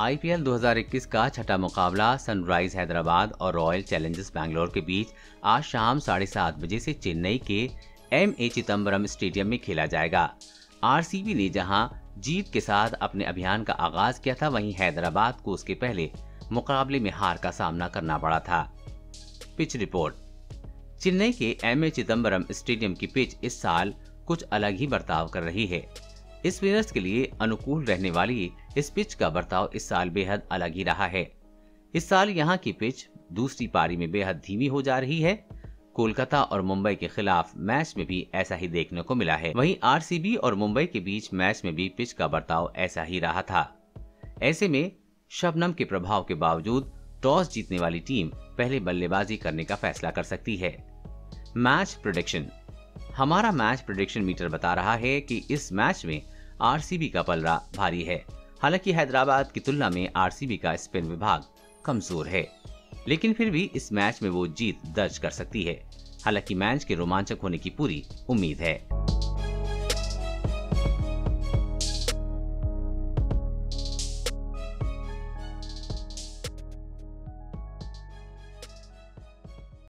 IPL 2021 का छठा मुकाबला सनराइज हैदराबाद और रॉयल चैलेंजर्स बैंगलोर के बीच आज शाम साढ़े सात बजे से चेन्नई के एम ए चिदम्बरम स्टेडियम में खेला जाएगा। आरसीबी ने जहाँ जीत के साथ अपने अभियान का आगाज़ किया था, वहीं हैदराबाद को उसके पहले मुकाबले में हार का सामना करना पड़ा था। Pitch report. चेन्नई के एम ए चिदम्बरम स्टेडियम की पिच इस साल कुछ अलग ही बर्ताव कर रही है। स्पिनर्स के लिए अनुकूल रहने वाली इस पिच का बर्ताव इस साल बेहद अलग ही रहा है। इस साल यहाँ की पिच दूसरी पारी में बेहद धीमी हो जा रही है। कोलकाता और मुंबई के खिलाफ मैच में भी ऐसा ही देखने को मिला है। वहीं आरसीबी और मुंबई के बीच मैच में भी पिच का बर्ताव ऐसा ही रहा था। ऐसे में शबनम के प्रभाव के बावजूद टॉस जीतने वाली टीम पहले बल्लेबाजी करने का फैसला कर सकती है। मैच प्रोडिक्शन हमारा मैच प्रोडिक्शन मीटर बता रहा है कि इस मैच में आरसीबी का पलरा भारी है। हालाँकि हैदराबाद की तुलना में आरसीबी का स्पिन विभाग कमज़ोर है। लेकिन फिर भी इस मैच में वो जीत दर्ज कर सकती है। हालाँकि मैच के रोमांचक होने की पूरी उम्मीद है।